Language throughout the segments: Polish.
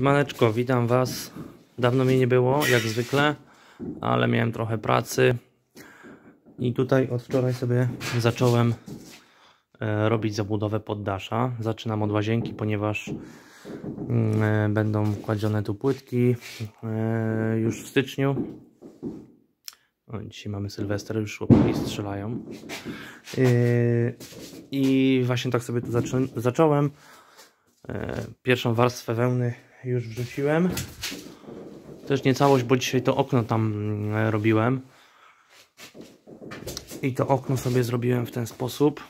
Maneczko, witam Was. Dawno mnie nie było, jak zwykle, ale miałem trochę pracy. I tutaj od wczoraj sobie zacząłem e, robić zabudowę poddasza. Zaczynam od łazienki, ponieważ mm, e, będą kładzione tu płytki e, już w styczniu. Dzisiaj mamy Sylwester, już chłopaki strzelają. I właśnie tak sobie zaczą zacząłem. Pierwszą warstwę wełny już wrzuciłem. Też nie całość, bo dzisiaj to okno tam mm, robiłem. I to okno sobie zrobiłem w ten sposób.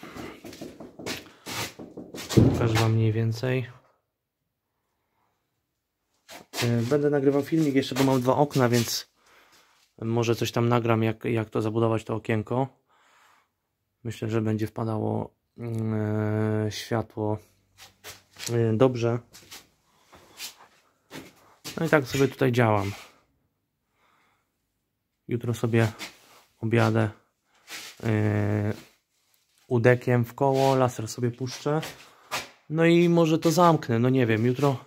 Pokażę Wam mniej więcej. E, Będę nagrywał filmik jeszcze, bo mam dwa okna, więc może coś tam nagram, jak, jak to zabudować to okienko. Myślę, że będzie wpadało mm, światło y, dobrze. No i tak sobie tutaj działam. Jutro sobie objadę yy, udekiem w koło, laser sobie puszczę. No i może to zamknę, no nie wiem, jutro,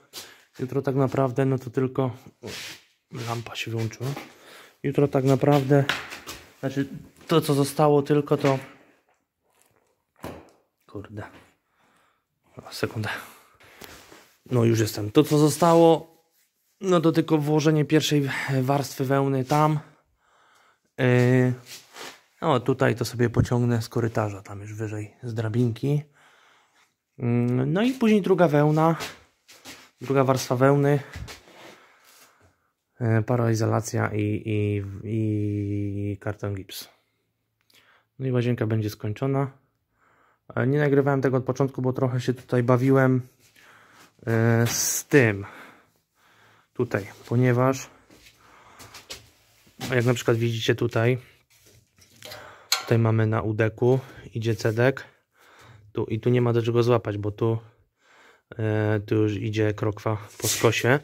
jutro tak naprawdę, no to tylko lampa się wyłączyła. Jutro tak naprawdę, znaczy to co zostało tylko to kurde, o, sekundę. No już jestem. To co zostało, no to tylko włożenie pierwszej warstwy wełny tam. Yy, no tutaj to sobie pociągnę z korytarza, tam już wyżej z drabinki. Yy, no i później druga wełna, druga warstwa wełny. Yy, Paraizolacja i, i, i karton gips. No i łazienka będzie skończona. E, Nie nagrywałem tego od początku, bo trochę się tutaj bawiłem e, z tym tutaj, ponieważ jak na przykład widzicie tutaj tutaj mamy na udeku idzie cedek tu i tu nie ma do czego złapać, bo tu e, tu już idzie krokwa po skosie.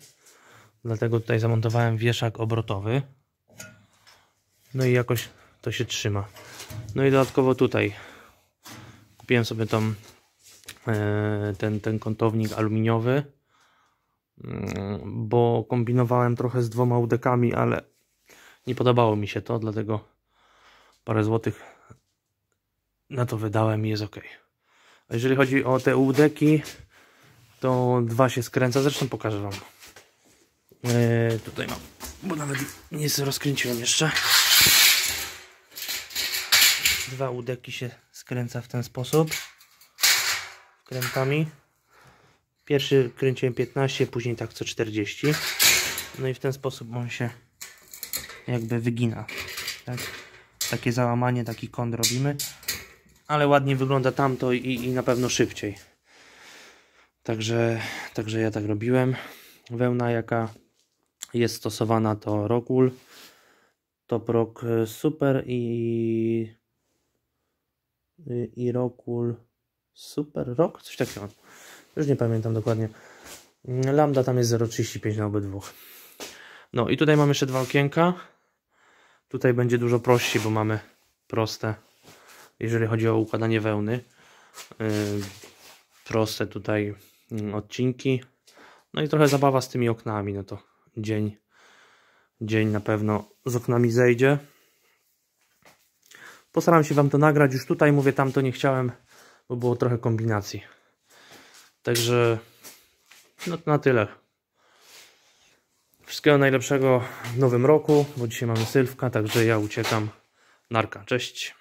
Dlatego tutaj zamontowałem wieszak obrotowy. No i jakoś to się trzyma. No i dodatkowo tutaj kupiłem sobie tą, e, ten, ten kątownik aluminiowy, bo kombinowałem trochę z dwoma udekami, ale nie podobało mi się to, dlatego parę złotych na to wydałem i jest ok. A jeżeli chodzi o te udeki, to dwa się skręca, zresztą pokażę Wam. E, tutaj mam, bo nawet nie rozkręciłem jeszcze. Dwa udeki się skręca w ten sposób krętami pierwszy kręciłem 15 później tak co 40 no i w ten sposób on się jakby wygina tak? takie załamanie taki kąt robimy ale ładnie wygląda tamto i, i na pewno szybciej także, także ja tak robiłem wełna jaka jest stosowana to Rockwool Top Rock Super i i Rockwool Super Rock? Coś takiego. Już nie pamiętam dokładnie. Lambda tam jest 0,35 na obydwu. No i tutaj mamy jeszcze dwa okienka. Tutaj będzie dużo prościej, bo mamy proste, jeżeli chodzi o układanie wełny. Yy, proste tutaj yy, odcinki. No i trochę zabawa z tymi oknami. No to dzień, dzień na pewno z oknami zejdzie. Postaram się Wam to nagrać. Już tutaj mówię, tam to nie chciałem, bo było trochę kombinacji. Także no to na tyle. Wszystkiego najlepszego w nowym roku, bo dzisiaj mamy Sylwka, także ja uciekam. Narka, cześć.